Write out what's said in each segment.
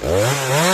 Uh-huh.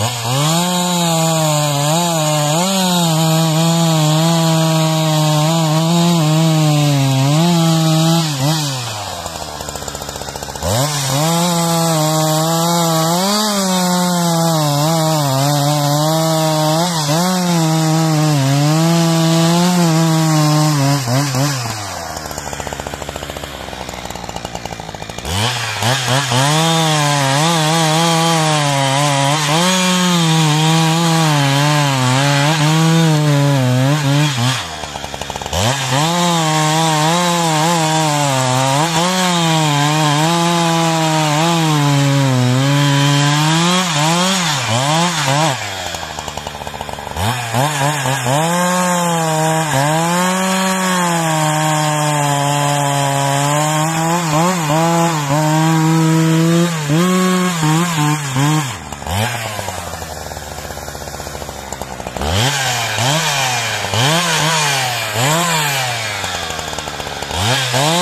Oh. Ah, ah.